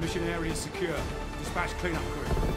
Mission area secure. Dispatch cleanup crew.